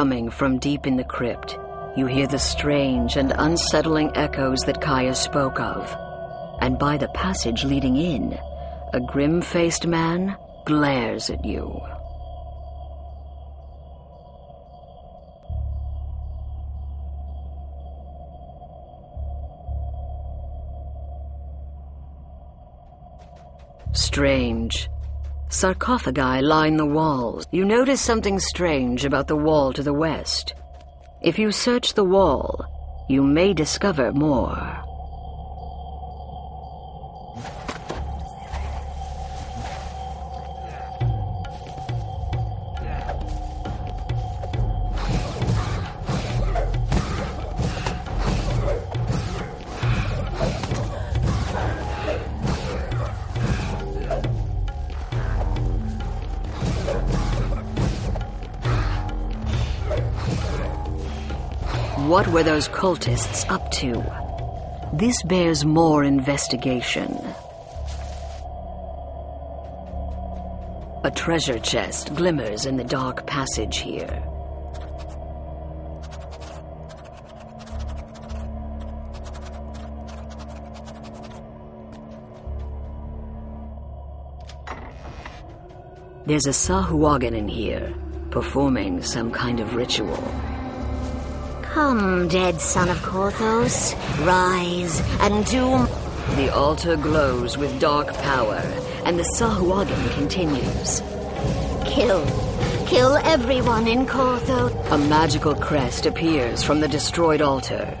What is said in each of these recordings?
Coming from deep in the crypt, you hear the strange and unsettling echoes that Kaya spoke of. And by the passage leading in, a grim faced man glares at you. Strange. Sarcophagi line the walls. You notice something strange about the wall to the west. If you search the wall, you may discover more. What were those cultists up to? This bears more investigation. A treasure chest glimmers in the dark passage here. There's a Sahuagin in here, performing some kind of ritual. Come, dead son of Korthos, rise and do... The altar glows with dark power, and the Sahuagin continues. Kill. Kill everyone in Korthos. A magical crest appears from the destroyed altar.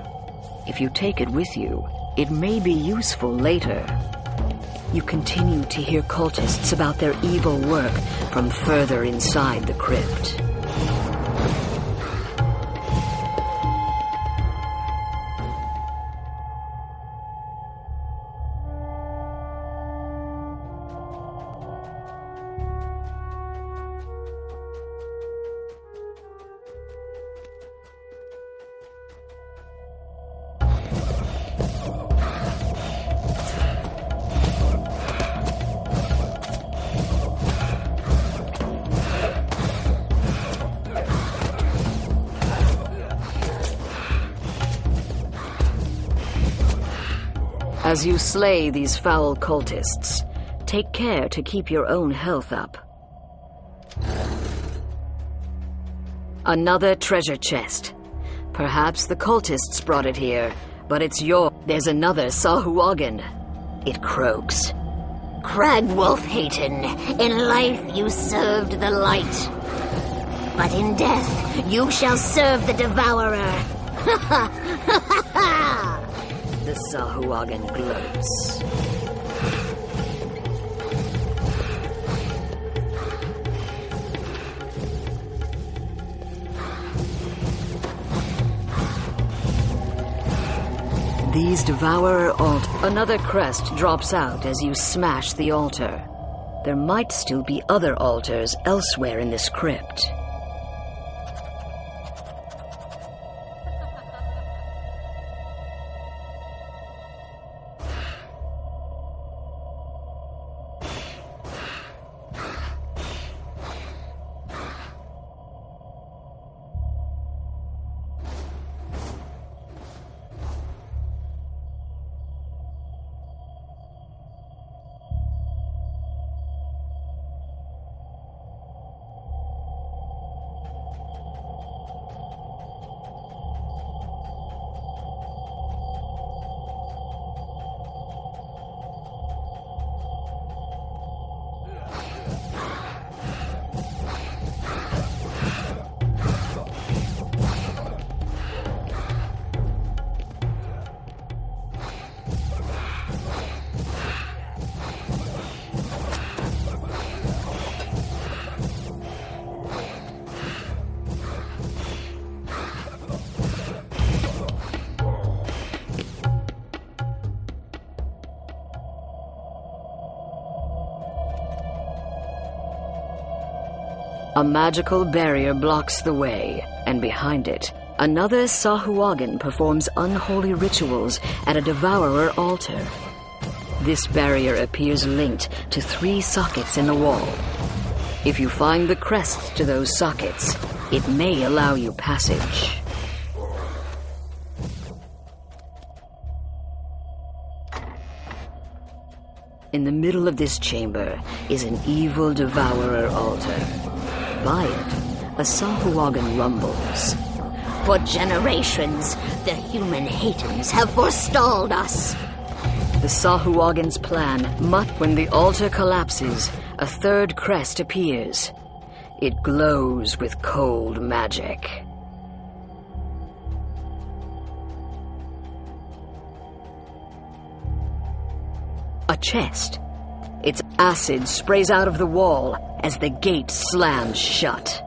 If you take it with you, it may be useful later. You continue to hear cultists about their evil work from further inside the crypt. As you slay these foul cultists, take care to keep your own health up. Another treasure chest. Perhaps the cultists brought it here, but it's your. There's another Sahuagin. It croaks. Cragwolf Haytan, in life you served the light. But in death, you shall serve the Devourer. Ha ha ha ha! The Sahuagin gloats. These Devourer alt. Another crest drops out as you smash the altar. There might still be other altars elsewhere in this crypt. A magical barrier blocks the way, and behind it, another Sahuagin performs unholy rituals at a devourer altar. This barrier appears linked to three sockets in the wall. If you find the crests to those sockets, It may allow you passage. In the middle of this chamber is an evil devourer altar. By it, a Sahuagin rumbles. For generations, the human Haytans have forestalled us. The Sahuagin's plan must. When the altar collapses, a third crest appears. It glows with cold magic. A chest. Its acid sprays out of the wall as the gate slams shut.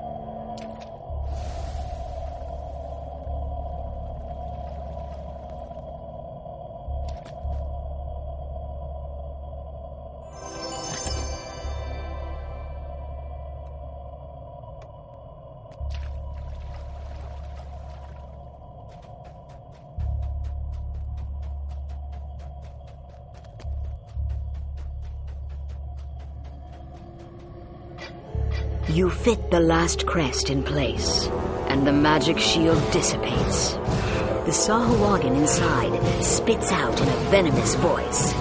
You fit the last crest in place, and the magic shield dissipates. The Sahuagin inside spits out in a venomous voice.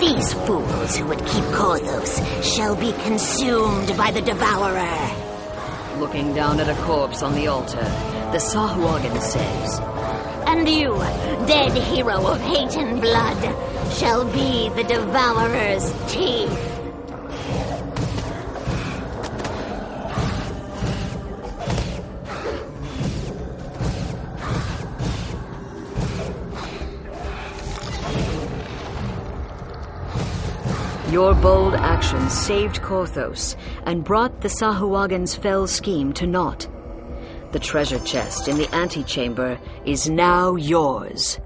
These fools who would keep Korthos shall be consumed by the Devourer. Looking down at a corpse on the altar, the Sahuagin says, And you, dead hero of hate and blood, shall be the Devourer's teeth. Your bold action saved Korthos and brought the Sahuagin's fell scheme to naught. The treasure chest in the antechamber is now yours.